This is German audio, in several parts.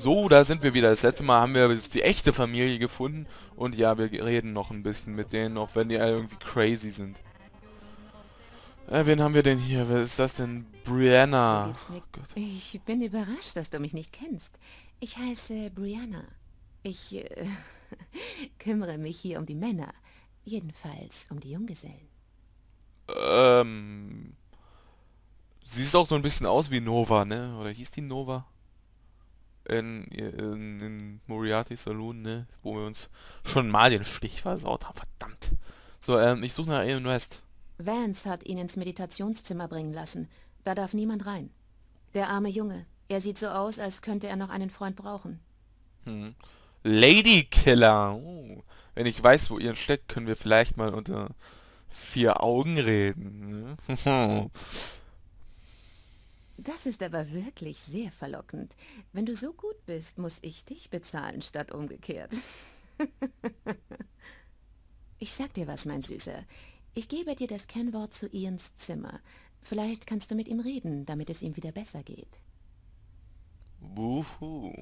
So, da sind wir wieder. Das letzte Mal haben wir jetzt die echte Familie gefunden. Und ja, wir reden noch ein bisschen mit denen, auch wenn die alle irgendwie crazy sind. Äh, wen haben wir denn hier? Wer ist das denn? Brianna. Oh ich bin überrascht, dass du mich nicht kennst. Ich heiße Brianna. Ich äh, kümmere mich hier um die Männer. Jedenfalls um die Junggesellen. Ähm... Siehst auch so ein bisschen aus wie Nova, ne? Oder hieß die Nova? In, in, in Moriarty Saloon, ne? Wo wir uns schon mal den Stich versaut haben. Verdammt. So, ähm, ich suche nach Ian West. Vance hat ihn ins Meditationszimmer bringen lassen. Da darf niemand rein. Der arme Junge. Er sieht so aus, als könnte er noch einen Freund brauchen. Hm. Ladykiller. Oh. Wenn ich weiß, wo ihr steckt, können wir vielleicht mal unter vier Augen reden. Ne? das ist aber wirklich sehr verlockend. Wenn du so gut bist, muss ich dich bezahlen, statt umgekehrt. ich sag dir was, mein Süßer. Ich gebe dir das Kennwort zu Ians Zimmer. Vielleicht kannst du mit ihm reden, damit es ihm wieder besser geht. Wuhu.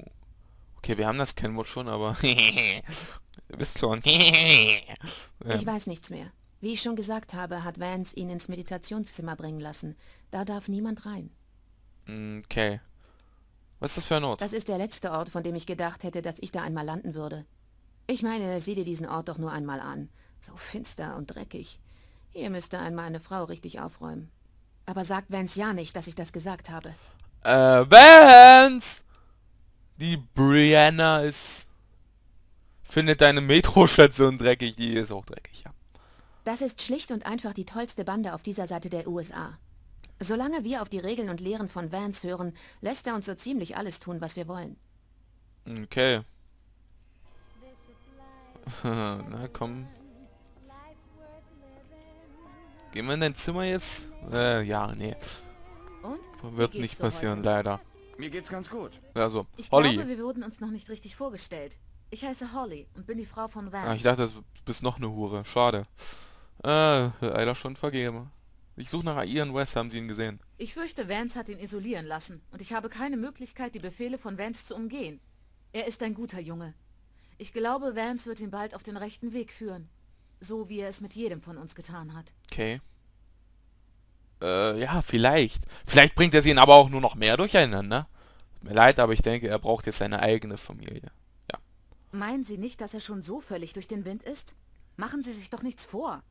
Okay, wir haben das Kennwort schon, aber... Wisst schon. ich weiß nichts mehr. Wie ich schon gesagt habe, hat Vance ihn ins Meditationszimmer bringen lassen. Da darf niemand rein. Okay. Was ist das für ein Ort? Das ist der letzte Ort, von dem ich gedacht hätte, dass ich da einmal landen würde. Ich meine, sieh dir diesen Ort doch nur einmal an. So finster und dreckig. Hier müsste einmal eine Frau richtig aufräumen. Aber sagt Vance ja nicht, dass ich das gesagt habe. Äh, Vance! Die Brianna ist... Findet deine Metrostation dreckig. Die ist auch dreckig, ja. Das ist schlicht und einfach die tollste Bande auf dieser Seite der USA. Solange wir auf die Regeln und Lehren von Vance hören, lässt er uns so ziemlich alles tun, was wir wollen. Okay. Na komm, Gehen wir in dein Zimmer jetzt? Äh, ja, nee. Und? Wird nicht passieren, heute? leider. Mir geht's ganz gut. Also, ich Holly. glaube, wir wurden uns noch nicht richtig vorgestellt. Ich heiße Holly und bin die Frau von Vance. Ah, ich dachte, du bist noch eine Hure. Schade. Äh, leider schon vergeben. Ich suche nach Ian West, haben Sie ihn gesehen? Ich fürchte, Vance hat ihn isolieren lassen und ich habe keine Möglichkeit, die Befehle von Vance zu umgehen. Er ist ein guter Junge. Ich glaube, Vance wird ihn bald auf den rechten Weg führen. So wie er es mit jedem von uns getan hat. Okay. Äh, ja, vielleicht. Vielleicht bringt er sie ihn aber auch nur noch mehr durcheinander. Tut mir leid, aber ich denke, er braucht jetzt seine eigene Familie. Ja. Meinen Sie nicht, dass er schon so völlig durch den Wind ist? Machen Sie sich doch nichts vor.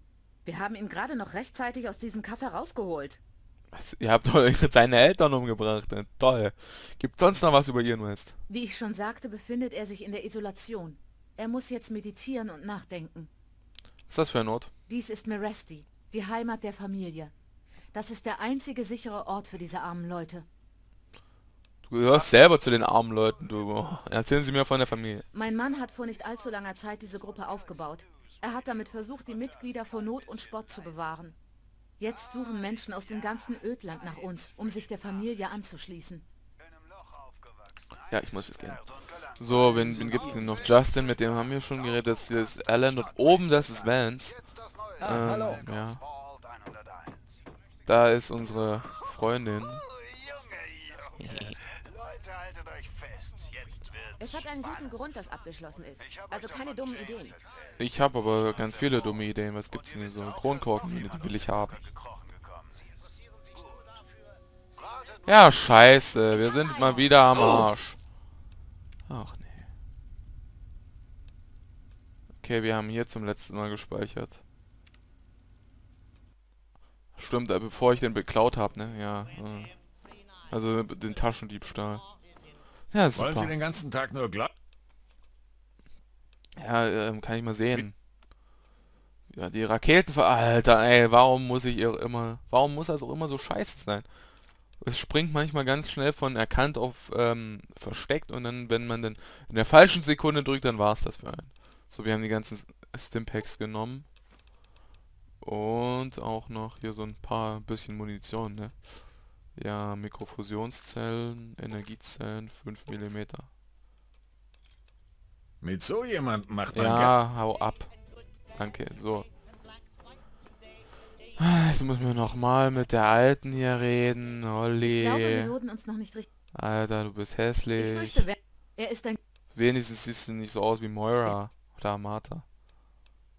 Wir haben ihn gerade noch rechtzeitig aus diesem Kaff herausgeholt. Was? Ihr habt doch seine Eltern umgebracht. Toll. Gibt sonst noch was über Ian West? Wie ich schon sagte, befindet er sich in der Isolation. Er muss jetzt meditieren und nachdenken. Was ist das für ein Ort? Dies ist Meresti, die Heimat der Familie. Das ist der einzige sichere Ort für diese armen Leute. Du gehörst selber zu den armen Leuten, du. Erzählen Sie mir von der Familie. Mein Mann hat vor nicht allzu langer Zeit diese Gruppe aufgebaut. Er hat damit versucht, die Mitglieder vor Not und Spott zu bewahren. Jetzt suchen Menschen aus dem ganzen Ödland nach uns, um sich der Familie anzuschließen. Ja, ich muss jetzt gehen. So, wen, wen gibt es denn noch? Justin, mit dem haben wir schon geredet. Das hier ist Alan und oben das ist Vance. Ähm, ja. Da ist unsere Freundin. Es hat einen guten Grund, dass abgeschlossen ist. Also keine dummen Ideen. Ich habe aber ganz viele dumme Ideen. Was gibt's denn hier so? Kronkorkenmine, die will ich haben. Ja, scheiße. Wir sind mal wieder am Arsch. Ach nee. Okay, wir haben hier zum letzten Mal gespeichert. Stimmt, äh, bevor ich den beklaut habe, ne? Ja. Äh. Also den Taschendiebstahl. Ja, super. Wollen Sie den ganzen Tag nur glatt? Ja, ähm, kann ich mal sehen. Ja, die Raketen... Alter, ey, warum muss ich ihr immer... Warum muss das auch immer so scheiße sein? es springt manchmal ganz schnell von erkannt auf ähm, versteckt und dann, wenn man dann in der falschen Sekunde drückt, dann war es das für einen. So, wir haben die ganzen Stimpacks genommen. Und auch noch hier so ein paar bisschen Munition, ne? Ja, Mikrofusionszellen, Energiezellen, 5 mm. Mit so jemand macht man... Ja, hau ab. Danke, so. Jetzt müssen wir noch mal mit der Alten hier reden. Holly. Ich glaube, wir wurden uns noch nicht richtig... Alter, du bist hässlich. Er ist ein... Wenigstens siehst du nicht so aus wie Moira oder Amata.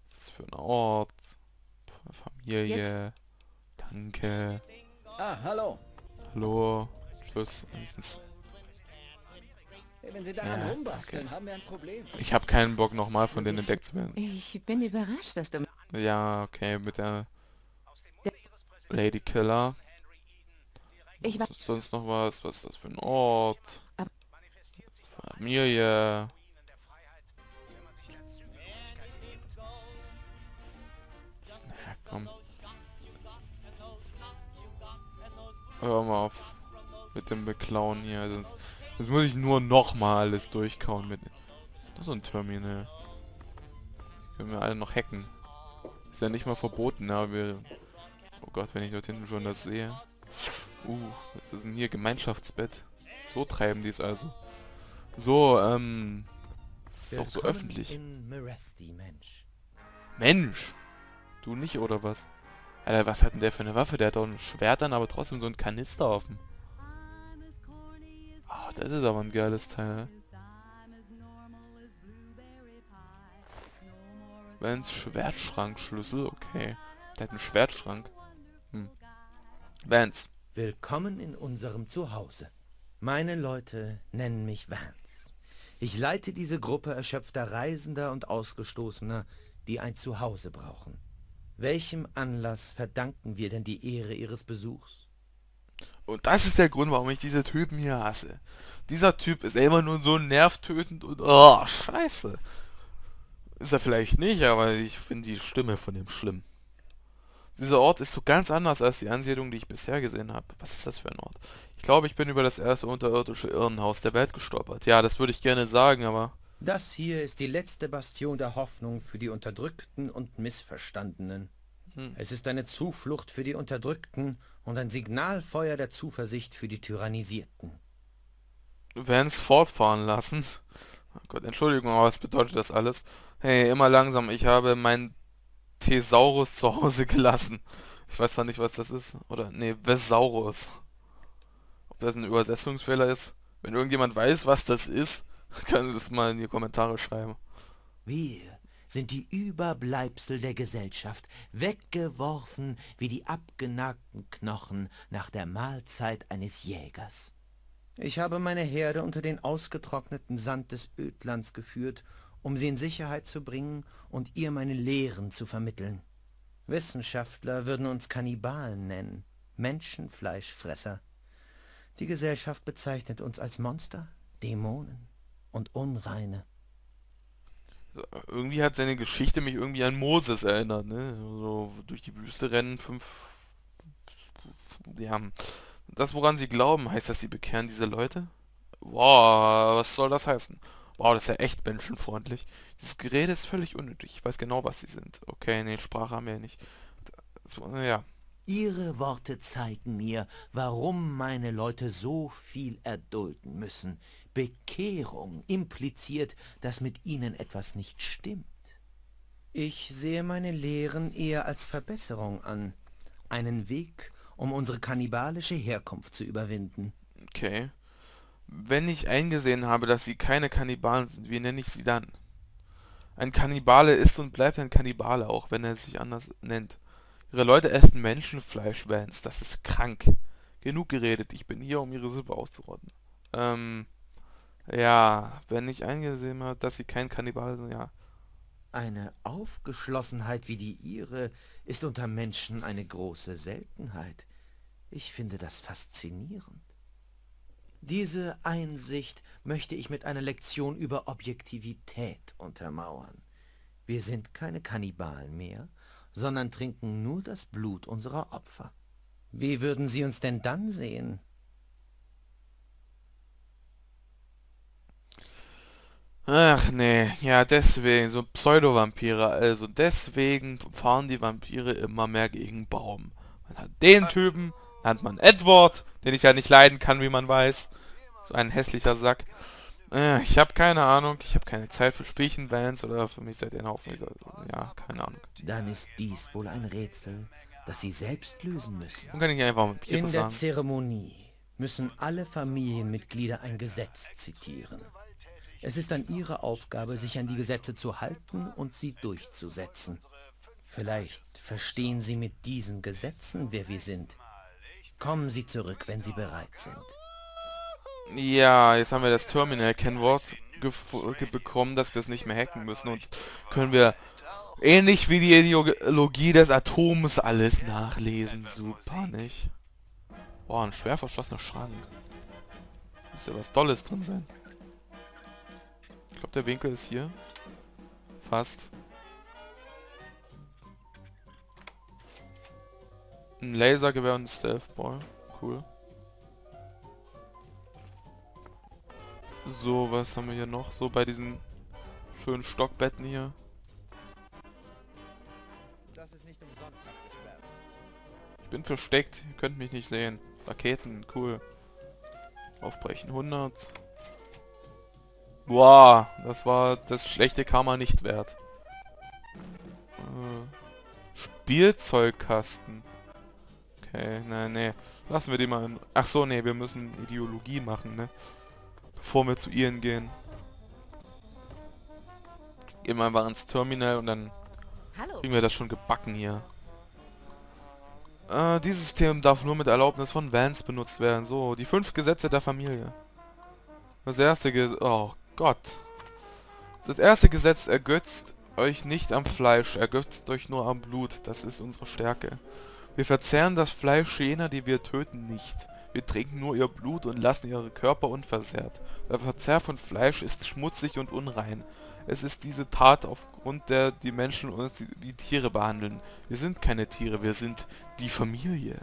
Was ist das für ein Ort? Familie. Jetzt. Danke. Ah, hallo. Hallo. Tschüss. Hey, wenn Sie daran ja, rumbasteln, haben wir ein Problem. Ich habe keinen Bock nochmal von denen entdeckt zu werden. Ich bin überrascht, dass du... Ja, okay, mit der Lady Killer. Ich was ist sonst noch was? Was ist das für ein Ort? Familie. Ja, komm. Hör mal auf mit dem Beklauen hier. Sonst, sonst muss ich nur noch mal alles durchkauen mit. ist das so ein Terminal? Die können wir alle noch hacken. Ist ja nicht mal verboten, aber wir... Oh Gott, wenn ich dort hinten schon das sehe. Uh, was ist denn hier? Gemeinschaftsbett. So treiben die es also. So, ähm... Ist auch so öffentlich. Mensch! Du nicht, oder was? Alter, was hat denn der für eine Waffe? Der hat doch ein Schwert an, aber trotzdem so ein Kanister offen. Oh, das ist aber ein geiles Teil. Vans Schwertschrankschlüssel, okay. Der hat einen Schwertschrank. Hm. Vance. Willkommen in unserem Zuhause. Meine Leute nennen mich Vance. Ich leite diese Gruppe erschöpfter Reisender und Ausgestoßener, die ein Zuhause brauchen. Welchem Anlass verdanken wir denn die Ehre Ihres Besuchs? Und das ist der Grund, warum ich diese Typen hier hasse. Dieser Typ ist immer nur so nervtötend und... Oh, scheiße. Ist er vielleicht nicht, aber ich finde die Stimme von dem schlimm. Dieser Ort ist so ganz anders als die Ansiedlung, die ich bisher gesehen habe. Was ist das für ein Ort? Ich glaube, ich bin über das erste unterirdische Irrenhaus der Welt gestolpert. Ja, das würde ich gerne sagen, aber... Das hier ist die letzte Bastion der Hoffnung für die Unterdrückten und Missverstandenen. Hm. Es ist eine Zuflucht für die Unterdrückten und ein Signalfeuer der Zuversicht für die Tyrannisierten. Es fortfahren lassen. Oh Gott, Entschuldigung, aber was bedeutet das alles? Hey, immer langsam, ich habe meinen Thesaurus zu Hause gelassen. Ich weiß zwar nicht, was das ist. Oder, nee, Vesaurus. Ob das ein Übersetzungsfehler ist? Wenn irgendjemand weiß, was das ist, können Sie das mal in die Kommentare schreiben. Wir sind die Überbleibsel der Gesellschaft, weggeworfen wie die abgenagten Knochen nach der Mahlzeit eines Jägers. Ich habe meine Herde unter den ausgetrockneten Sand des Ödlands geführt um sie in Sicherheit zu bringen und ihr meine Lehren zu vermitteln. Wissenschaftler würden uns Kannibalen nennen, Menschenfleischfresser. Die Gesellschaft bezeichnet uns als Monster, Dämonen und Unreine. Irgendwie hat seine Geschichte mich irgendwie an Moses erinnert, ne? So durch die Wüste rennen, fünf... Ja, das woran sie glauben, heißt das, sie bekehren diese Leute? Boah, was soll das heißen? Wow, das ist ja echt menschenfreundlich. Dieses Gerät ist völlig unnötig. Ich weiß genau, was sie sind. Okay, nee, Sprache haben wir ja nicht. So, ja. Ihre Worte zeigen mir, warum meine Leute so viel erdulden müssen. Bekehrung impliziert, dass mit ihnen etwas nicht stimmt. Ich sehe meine Lehren eher als Verbesserung an. Einen Weg, um unsere kannibalische Herkunft zu überwinden. Okay. Wenn ich eingesehen habe, dass sie keine Kannibalen sind, wie nenne ich sie dann? Ein Kannibale ist und bleibt ein Kannibale, auch wenn er sich anders nennt. Ihre Leute essen Menschenfleisch, Vance. Das ist krank. Genug geredet. Ich bin hier, um ihre Suppe auszurotten. Ähm, ja, wenn ich eingesehen habe, dass sie kein Kannibale sind, ja. Eine Aufgeschlossenheit wie die ihre ist unter Menschen eine große Seltenheit. Ich finde das faszinierend. Diese Einsicht möchte ich mit einer Lektion über Objektivität untermauern. Wir sind keine Kannibalen mehr, sondern trinken nur das Blut unserer Opfer. Wie würden Sie uns denn dann sehen? Ach nee, ja deswegen, so Pseudo-Vampire, also deswegen fahren die Vampire immer mehr gegen Baum. Man hat den Typen, nennt man Edward, den ich ja nicht leiden kann, wie man weiß. So ein hässlicher Sack. Äh, ich habe keine Ahnung, ich habe keine Zeit für Spielchen-Vans oder für mich seid ihr ein Haufen. Ja, keine Ahnung. Dann ist dies wohl ein Rätsel, das Sie selbst lösen müssen. Und kann ich einfach mit In der Zeremonie müssen alle Familienmitglieder ein Gesetz zitieren. Es ist dann Ihre Aufgabe, sich an die Gesetze zu halten und sie durchzusetzen. Vielleicht verstehen Sie mit diesen Gesetzen, wer wir sind. Kommen Sie zurück, wenn Sie bereit sind. Ja, jetzt haben wir das Terminal-Kennwort bekommen, dass wir es nicht mehr hacken müssen und können wir ähnlich wie die Ideologie des Atoms alles nachlesen. Super, nicht? Boah, ein schwer verschlossener Schrank. Muss ja was Dolles drin sein. Ich glaube, der Winkel ist hier. Fast. Ein Lasergewehr und ein Stealth-Ball. Cool. So, was haben wir hier noch? So bei diesen schönen Stockbetten hier. Ich bin versteckt, ihr könnt mich nicht sehen. Raketen, cool. Aufbrechen 100. Boah, das war das schlechte Karma nicht wert. Äh, Spielzeugkasten. Okay, nein, nee. Lassen wir die mal in... Ach so, nee, wir müssen Ideologie machen, ne? Bevor wir zu ihren gehen. Gehen wir einfach ins Terminal und dann Hallo. kriegen wir das schon gebacken hier. Äh, dieses System darf nur mit Erlaubnis von Vans benutzt werden. So, die fünf Gesetze der Familie. Das erste Gesetz... Oh Gott. Das erste Gesetz ergötzt euch nicht am Fleisch, ergötzt euch nur am Blut. Das ist unsere Stärke. Wir verzehren das Fleisch jener, die wir töten, nicht. Wir trinken nur ihr Blut und lassen ihre Körper unversehrt. Der Verzehr von Fleisch ist schmutzig und unrein. Es ist diese Tat, aufgrund der die Menschen uns wie Tiere behandeln. Wir sind keine Tiere, wir sind die Familie.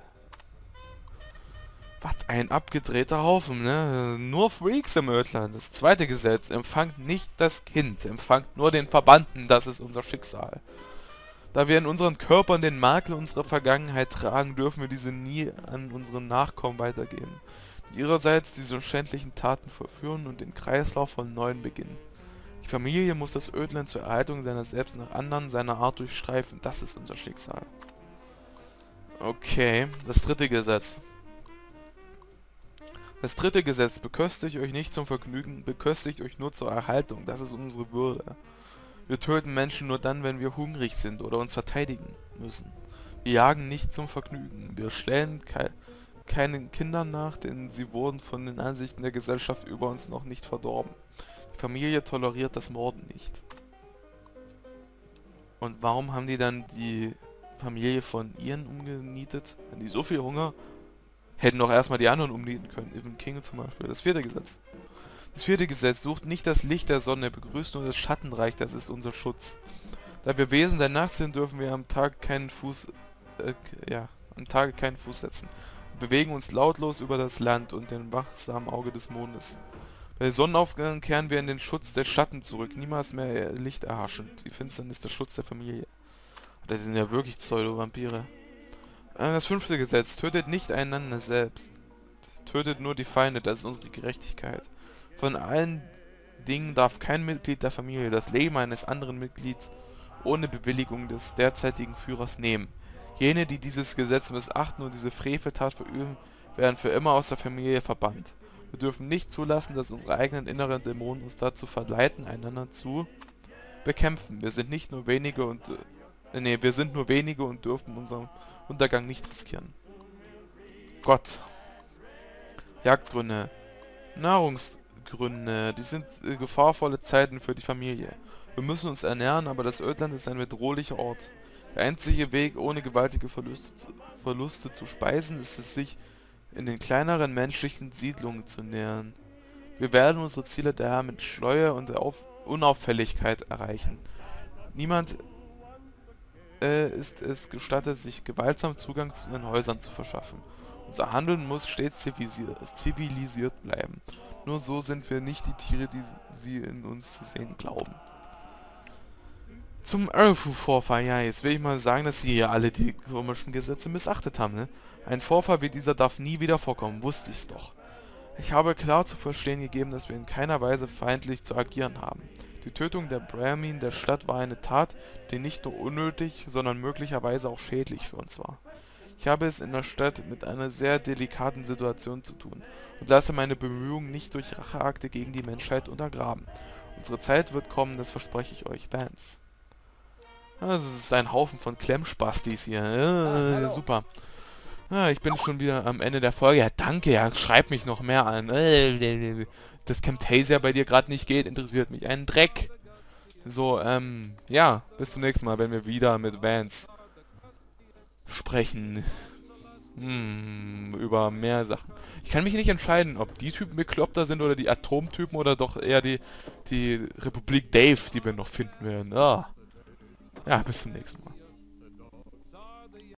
Was ein abgedrehter Haufen, ne? Nur Freaks im Ödland. Das zweite Gesetz, empfangt nicht das Kind, empfangt nur den Verbannten, das ist unser Schicksal. Da wir in unseren Körpern den Makel unserer Vergangenheit tragen, dürfen wir diese nie an unseren Nachkommen weitergeben, die ihrerseits diese schändlichen Taten vollführen und den Kreislauf von Neuem beginnen. Die Familie muss das Ödland zur Erhaltung seiner selbst nach anderen seiner Art durchstreifen. Das ist unser Schicksal. Okay, das dritte Gesetz. Das dritte Gesetz, beköstigt euch nicht zum Vergnügen, beköstigt euch nur zur Erhaltung. Das ist unsere Würde. Wir töten Menschen nur dann, wenn wir hungrig sind oder uns verteidigen müssen. Wir jagen nicht zum Vergnügen. Wir schlägen ke keinen Kindern nach, denn sie wurden von den Ansichten der Gesellschaft über uns noch nicht verdorben. Die Familie toleriert das Morden nicht. Und warum haben die dann die Familie von ihren umgenietet? Wenn die so viel Hunger hätten doch erstmal die anderen umnieten können. Eben King zum Beispiel. Das vierte Gesetz. Das vierte Gesetz sucht nicht das Licht der Sonne, begrüßt nur das Schattenreich, das ist unser Schutz. Da wir Wesen der Nacht sind, dürfen wir am Tag keinen Fuß, äh, ja, am Tage keinen Fuß setzen. Wir bewegen uns lautlos über das Land und den wachsamen Auge des Mondes. Bei Sonnenaufgang kehren wir in den Schutz der Schatten zurück, niemals mehr Licht erhaschend. Die Finsternis der Schutz der Familie. Das sind ja wirklich Pseudo-Vampire. Das fünfte Gesetz, tötet nicht einander selbst. Tötet nur die Feinde, das ist unsere Gerechtigkeit. Von allen Dingen darf kein Mitglied der Familie das Leben eines anderen Mitglieds ohne Bewilligung des derzeitigen Führers nehmen. Jene, die dieses Gesetz missachten und diese Freveltat verüben, werden für immer aus der Familie verbannt. Wir dürfen nicht zulassen, dass unsere eigenen inneren Dämonen uns dazu verleiten, einander zu bekämpfen. Wir sind nicht nur wenige und äh, nee, wir sind nur wenige und dürfen unseren Untergang nicht riskieren. Gott. Jagdgründe. Nahrungs Gründe. Die sind äh, gefahrvolle Zeiten für die Familie. Wir müssen uns ernähren, aber das Ödland ist ein bedrohlicher Ort. Der einzige Weg, ohne gewaltige Verluste zu, Verluste zu speisen, ist es, sich in den kleineren menschlichen Siedlungen zu nähern. Wir werden unsere Ziele daher mit Schleuer und Auf Unauffälligkeit erreichen. Niemand äh, ist es gestattet, sich gewaltsam Zugang zu den Häusern zu verschaffen. Unser Handeln muss stets zivilisiert bleiben. Nur so sind wir nicht die Tiere, die sie in uns zu sehen glauben. Zum Earth-Vorfall, ja, jetzt will ich mal sagen, dass sie hier alle die komischen Gesetze missachtet haben, ne? Ein Vorfall wie dieser darf nie wieder vorkommen, wusste ich's doch. Ich habe klar zu verstehen gegeben, dass wir in keiner Weise feindlich zu agieren haben. Die Tötung der Brahmin der Stadt war eine Tat, die nicht nur unnötig, sondern möglicherweise auch schädlich für uns war. Ich habe es in der Stadt mit einer sehr delikaten Situation zu tun und lasse meine Bemühungen nicht durch Racheakte gegen die Menschheit untergraben. Unsere Zeit wird kommen, das verspreche ich euch, Vance. Das ist ein Haufen von Klemmspastis hier. Äh, ah, super. Ja, ich bin schon wieder am Ende der Folge. Ja, danke, ja, schreib mich noch mehr an. Äh, dass Camtasia bei dir gerade nicht geht, interessiert mich einen Dreck. So, ähm, ja, bis zum nächsten Mal, wenn wir wieder mit Vance sprechen. Hm, über mehr Sachen. Ich kann mich nicht entscheiden, ob die Typen bekloppter sind oder die Atomtypen oder doch eher die, die Republik Dave, die wir noch finden werden. Ah. Ja, bis zum nächsten Mal.